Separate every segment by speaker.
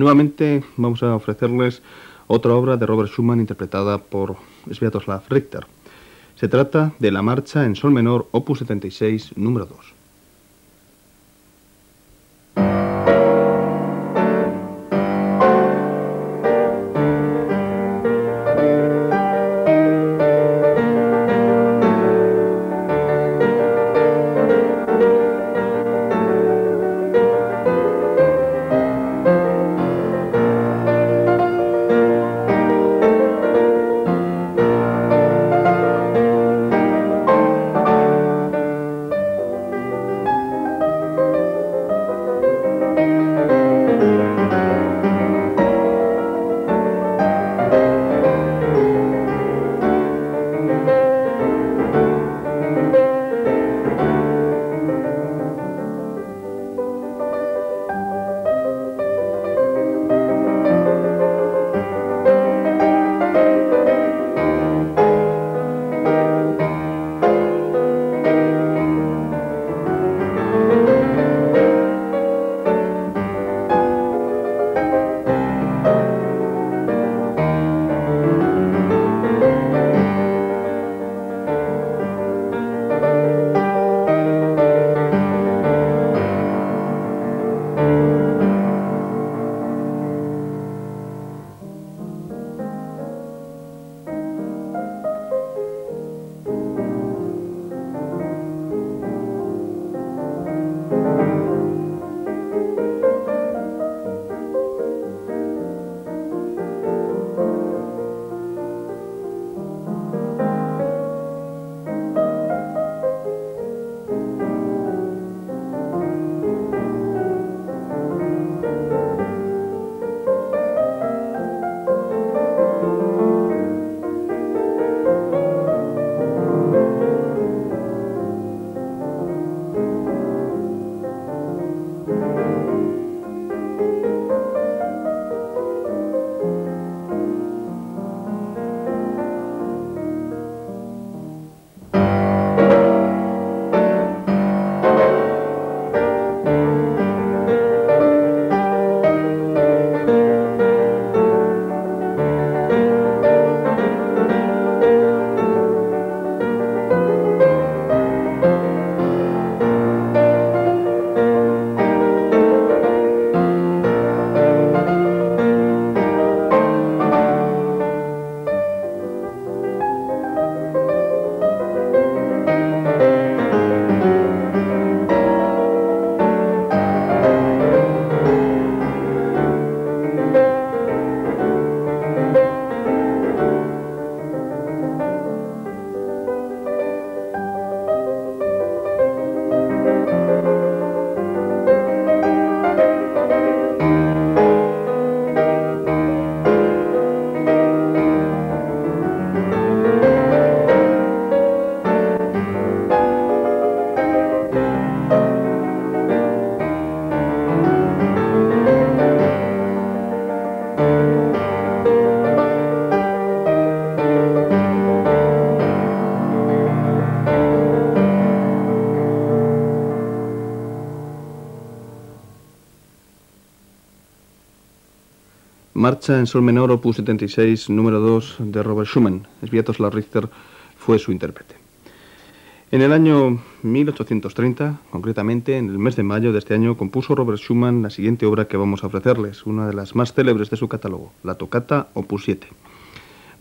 Speaker 1: Nuevamente vamos a ofrecerles otra obra de Robert Schumann interpretada por Sviatoslav Richter. Se trata de la marcha en sol menor opus 76 número 2. En sol menor opus 76 número 2 de Robert Schumann. Sviatoslav Richter fue su intérprete. En el año 1830, concretamente en el mes de mayo de este año, compuso Robert Schumann la siguiente obra que vamos a ofrecerles, una de las más célebres de su catálogo, la tocata opus 7.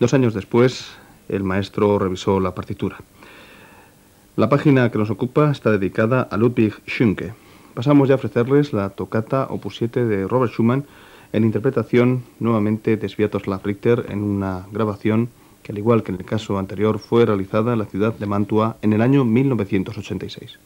Speaker 1: Dos años después, el maestro revisó la partitura. La página que nos ocupa está dedicada a Ludwig Schunke. Pasamos ya a ofrecerles la tocata opus 7 de Robert Schumann, en interpretación nuevamente de Sviatoslav Richter en una grabación que al igual que en el caso anterior fue realizada en la ciudad de Mantua en el año 1986.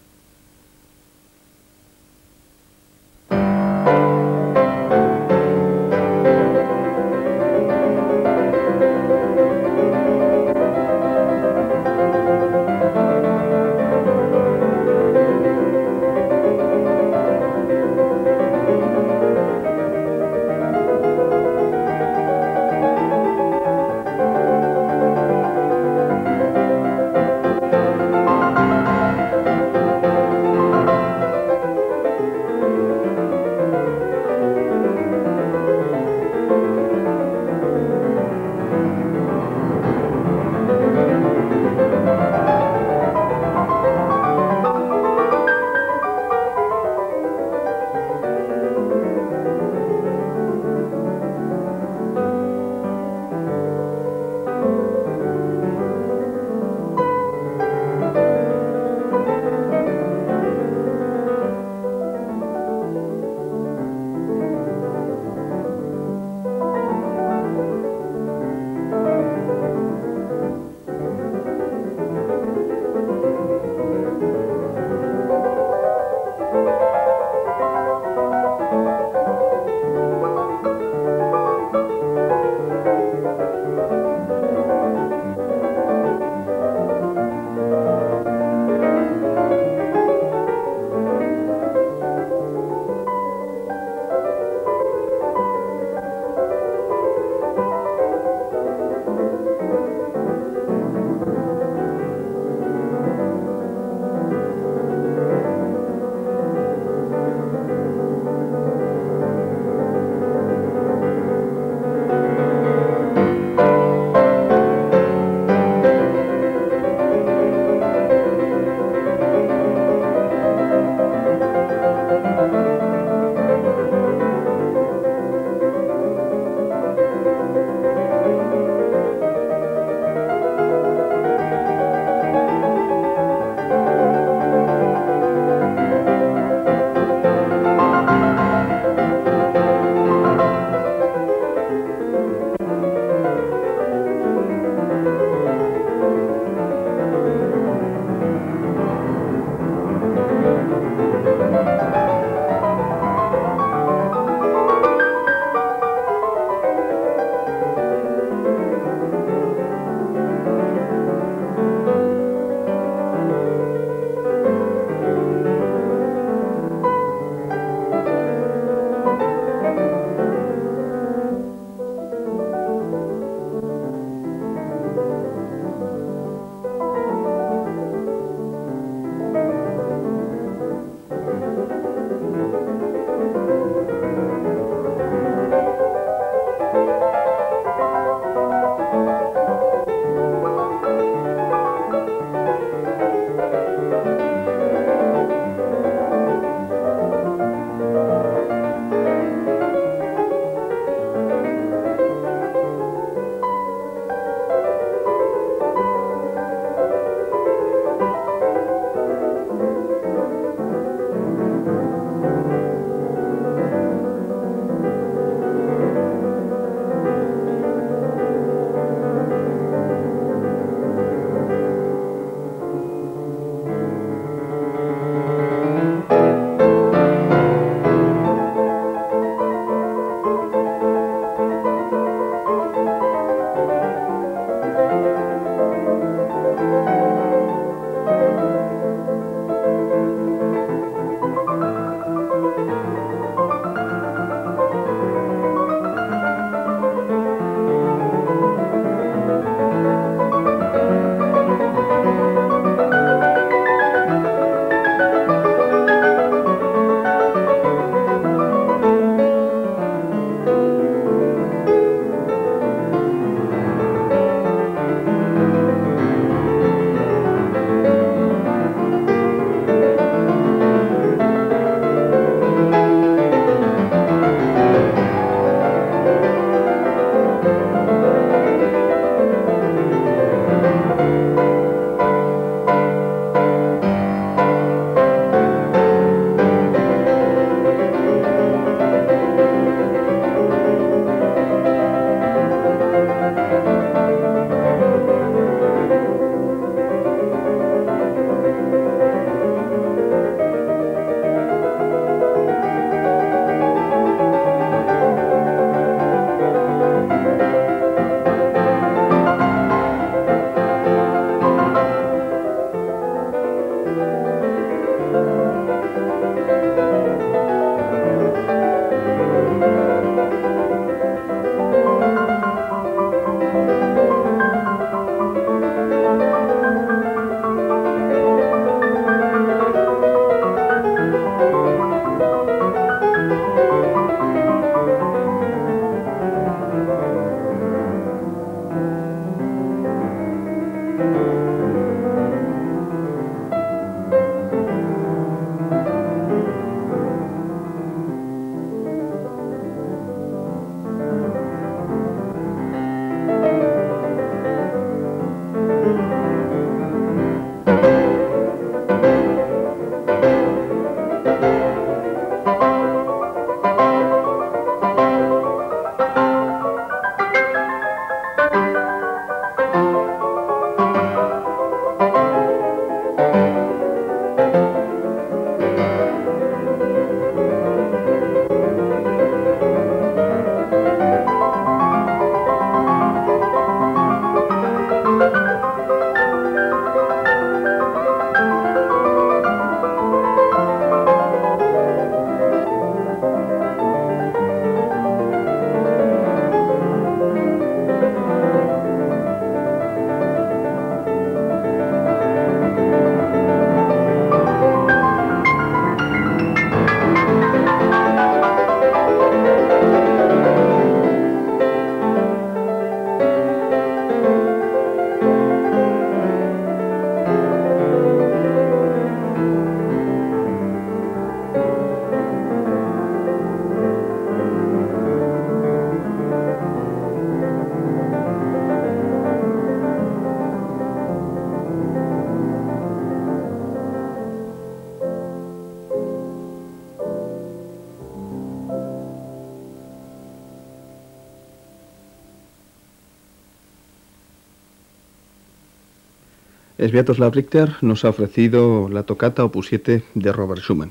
Speaker 1: Sviatoslav Richter nos ha ofrecido la tocata opus 7 de Robert Schumann.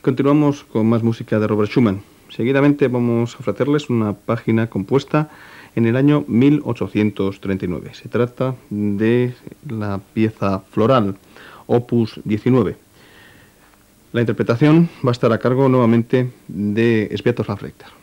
Speaker 1: Continuamos con más música de Robert Schumann. Seguidamente vamos a ofrecerles una página compuesta en el año 1839. Se trata de la pieza floral, opus 19. La interpretación va a estar a cargo nuevamente de Sviatoslav Richter.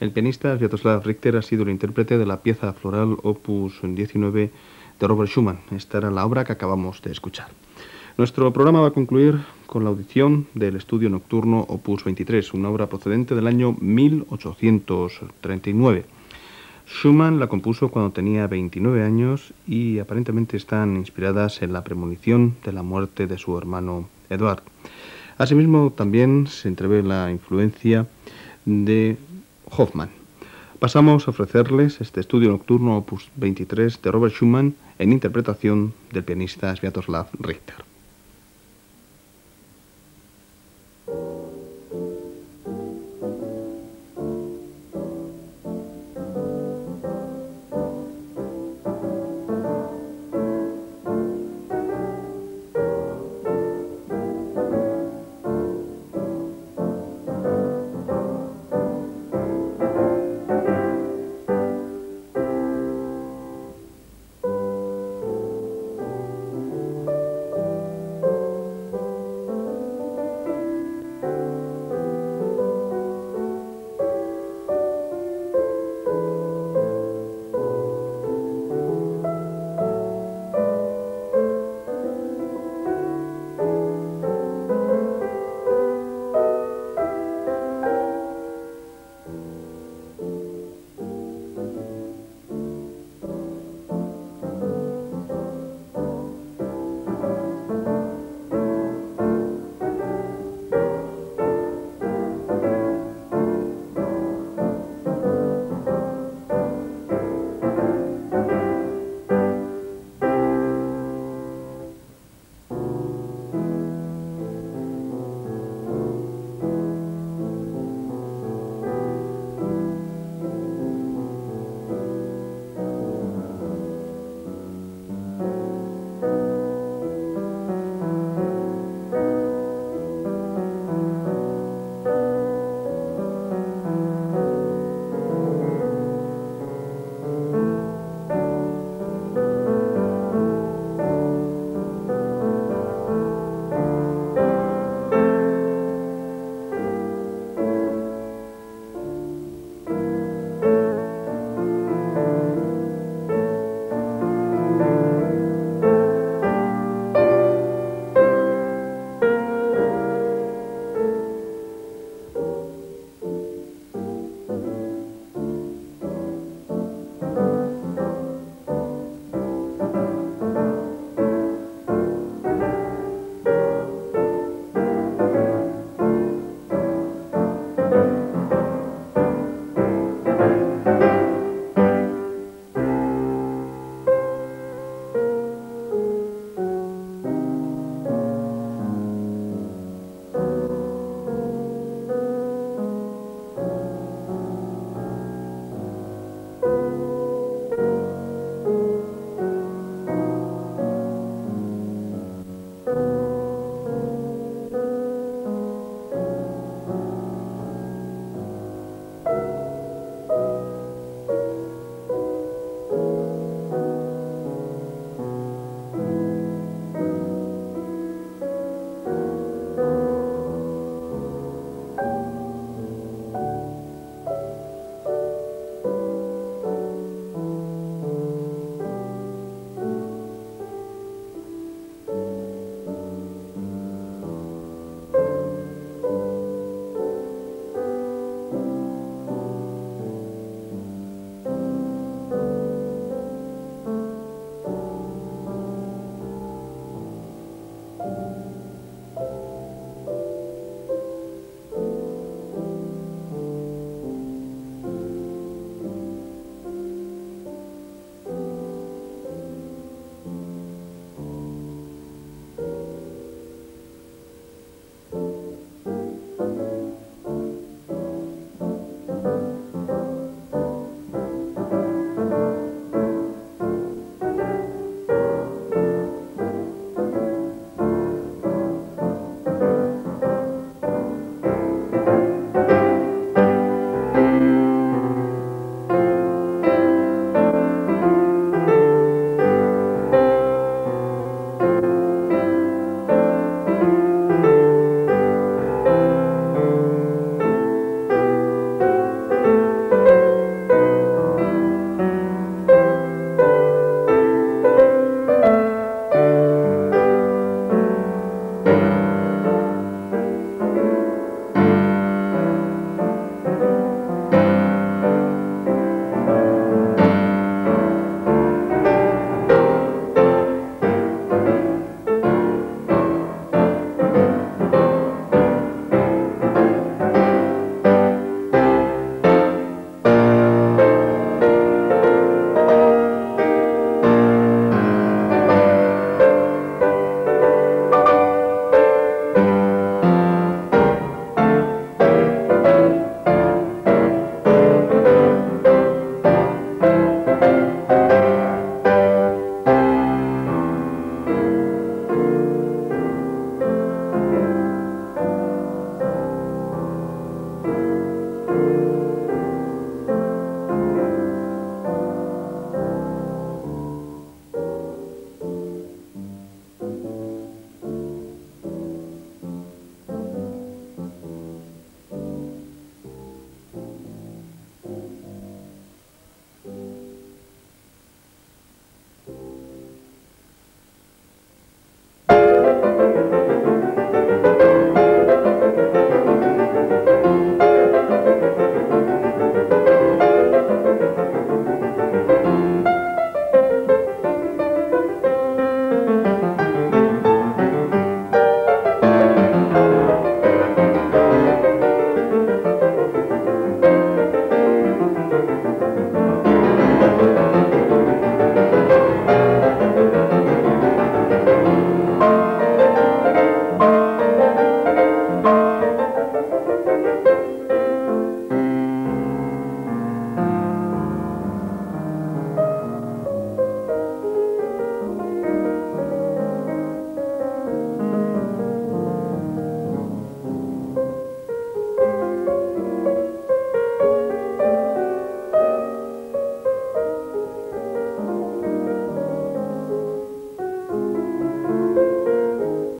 Speaker 1: El pianista Sviatoslav Richter ha sido el intérprete de la pieza floral opus 19 de Robert Schumann. Esta era la obra que acabamos de escuchar. Nuestro programa va a concluir con la audición del estudio nocturno opus 23, una obra procedente del año 1839. Schumann la compuso cuando tenía 29 años y aparentemente están inspiradas en la premonición de la muerte de su hermano Eduard. Asimismo, también se entrevé la influencia de Hoffman. Pasamos a ofrecerles este estudio nocturno opus 23 de Robert Schumann en interpretación del pianista Sviatoslav Richter.